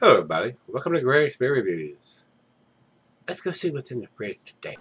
Hello, everybody. Welcome to Greg's Beer Reviews. Let's go see what's in the fridge today.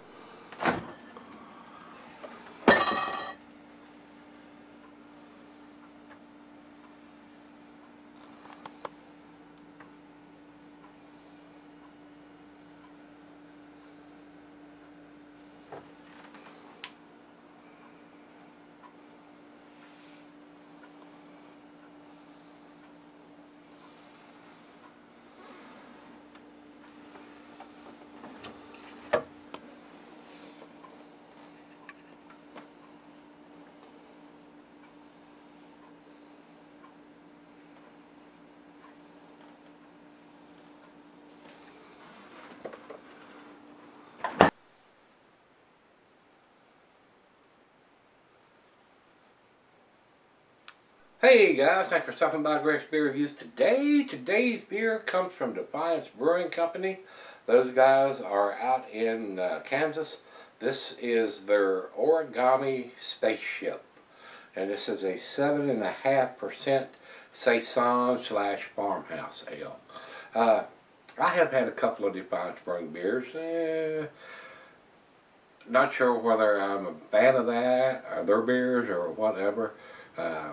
Hey guys, thanks for stopping by Greg's Beer Reviews today. Today's beer comes from Defiance Brewing Company. Those guys are out in uh, Kansas. This is their Origami Spaceship. And this is a 7.5% Saison slash farmhouse ale. Uh, I have had a couple of Defiance Brewing beers. Eh, not sure whether I'm a fan of that, or their beers, or whatever. Uh,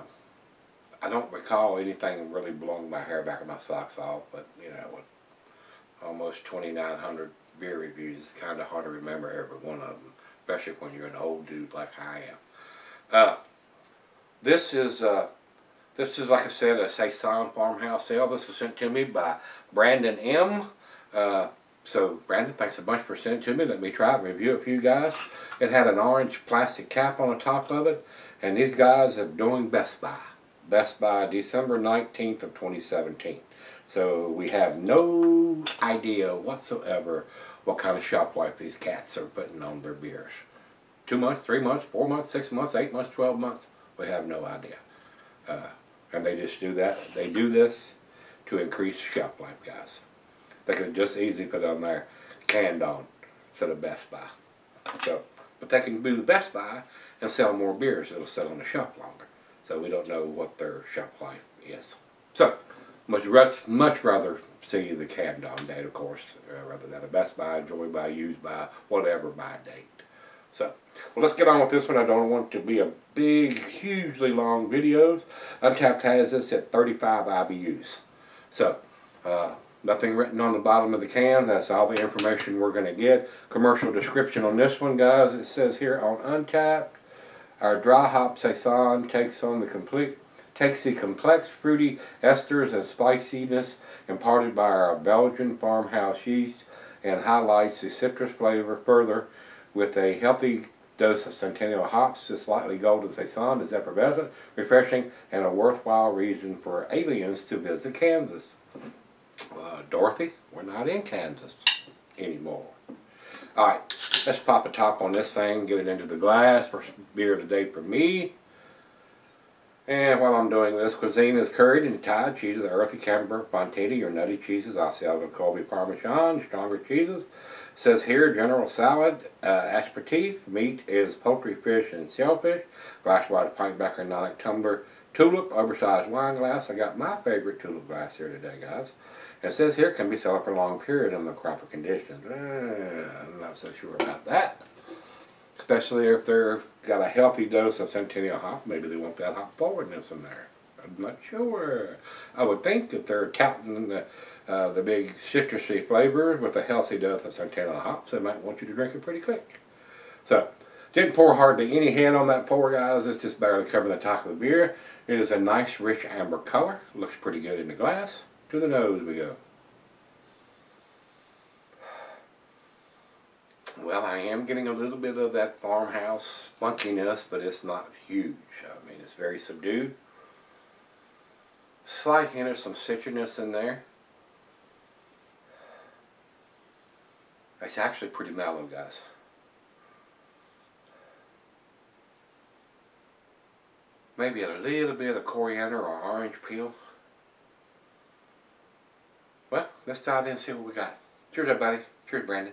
I don't recall anything really blowing my hair back of my socks off, but you know, with almost 2,900 beer reviews, it's kind of hard to remember every one of them, especially when you're an old dude like I am. Uh, this is, uh, this is like I said, a Saison farmhouse sale. This was sent to me by Brandon M. Uh, so Brandon, thanks a bunch for sending it to me. Let me try and review it for you guys. It had an orange plastic cap on the top of it, and these guys are doing Best By. Best By December 19th of 2017. So we have no idea whatsoever what kind of shelf life these cats are putting on their beers. Two months, three months, four months, six months, eight months, 12 months. We have no idea. Uh, and they just do that. They do this to increase shelf life, guys. They could just easily put on there canned on instead of Best By. So, but they can do the Best By and sell more beers that'll sit on the shelf longer. So we don't know what their shelf life is. So, much, much rather see the canned on date, of course, uh, rather than a Best By, Enjoy by, Used by, whatever by date. So, well, let's get on with this one. I don't want to be a big, hugely long videos. Untappd has this at 35 IBUs. So, uh, nothing written on the bottom of the can. That's all the information we're going to get. Commercial description on this one, guys. It says here on Untappd, our dry hop saison takes on the complete takes the complex fruity esters and spiciness imparted by our Belgian farmhouse yeast and highlights the citrus flavor further with a healthy dose of Centennial hops. This lightly golden saison is effervescent, refreshing, and a worthwhile reason for aliens to visit Kansas. Uh, Dorothy, we're not in Kansas anymore. Alright, let's pop a top on this thing, get it into the glass. First beer of the day for me. And while I'm doing this, cuisine is curried and Thai the earthy camembert, Fontina, your nutty cheeses, Asiago, Colby, Parmesan, stronger cheeses. It says here, general salad, uh, aperitif, meat is poultry, fish, and shellfish. Glass white pintbacker, nonic tumbler, tulip, oversized wine glass. I got my favorite tulip glass here today, guys. It says here can be sold for a long period in the proper conditions. Uh, I'm not so sure about that. Especially if they've got a healthy dose of Centennial hop. Maybe they want that hop forwardness in there. I'm not sure. I would think that they're touting the, uh, the big citrusy flavors with a healthy dose of Centennial hops. They might want you to drink it pretty quick. So, didn't pour hardly any hand on that pour, guys. It's just barely covering the top of the beer. It is a nice, rich amber color. Looks pretty good in the glass. To the nose we go. Well, I am getting a little bit of that farmhouse funkiness, but it's not huge. I mean, it's very subdued. Slight hint of some citrusiness in there. It's actually pretty mellow, guys. Maybe a little bit of coriander or orange peel. Well, let's dive in and see what we got. Cheers, everybody. Cheers, Brandon.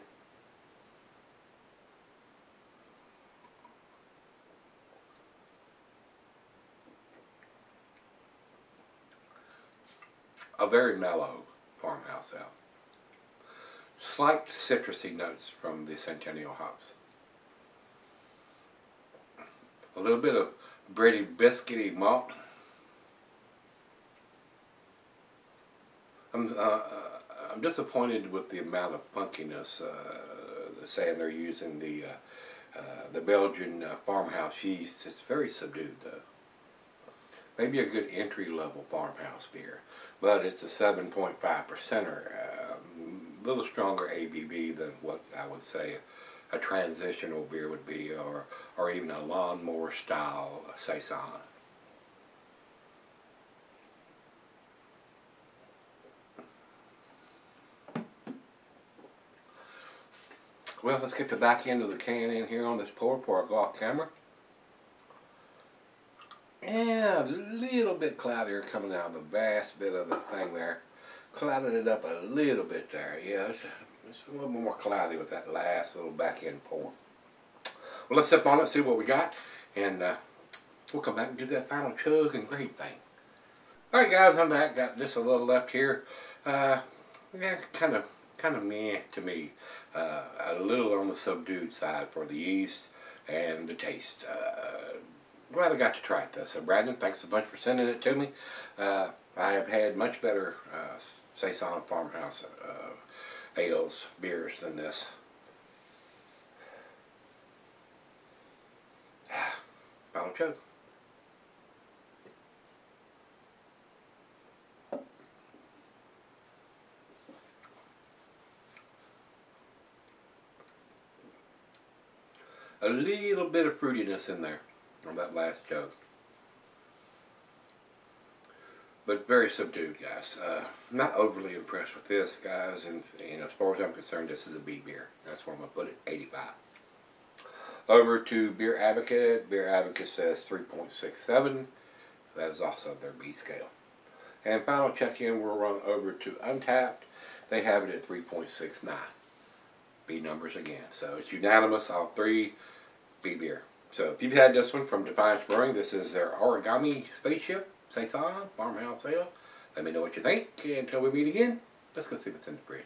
A very mellow farmhouse ale. Slight citrusy notes from the Centennial hops. A little bit of bready biscuity malt. I'm, uh, uh, I'm disappointed with the amount of funkiness. Uh, saying they're using the uh, uh, the Belgian uh, farmhouse yeast. It's very subdued though. Maybe a good entry level farmhouse beer, but it's a 7.5 percenter. A little stronger ABV than what I would say a transitional beer would be, or or even a lawnmower style saison. Well, let's get the back end of the can in here on this pour I go off camera. Yeah, a little bit cloudier coming out of the vast bit of the thing there. Clouded it up a little bit there. Yeah, it's, it's a little more cloudy with that last little back end pour. Well, let's sip on it, see what we got, and uh, we'll come back and do that final chug and great thing. Alright guys, I'm back. Got just a little left here. Uh, yeah, kind of, kind of meh to me uh, a little on the subdued side for the yeast and the taste. Uh, glad I got to try it though. So Brandon, thanks a bunch for sending it to me. Uh, I have had much better uh, Saison Farmhouse uh, ales, beers than this. Bottle choke. A little bit of fruitiness in there on that last jug. But very subdued, guys. Uh, not overly impressed with this, guys. And know, as far as I'm concerned, this is a B beer. That's where I'm gonna put it, 85. Over to Beer Advocate. Beer Advocate says 3.67. That is also their B scale. And final check-in, we'll run over to Untappd. They have it at 3.69. Numbers again. So it's unanimous, all three B beer. So if you've had this one from Defiance Brewing, this is their Origami Spaceship Saison Farmhouse Ale. Let me know what you think. Until we meet again, let's go see what's in the fridge.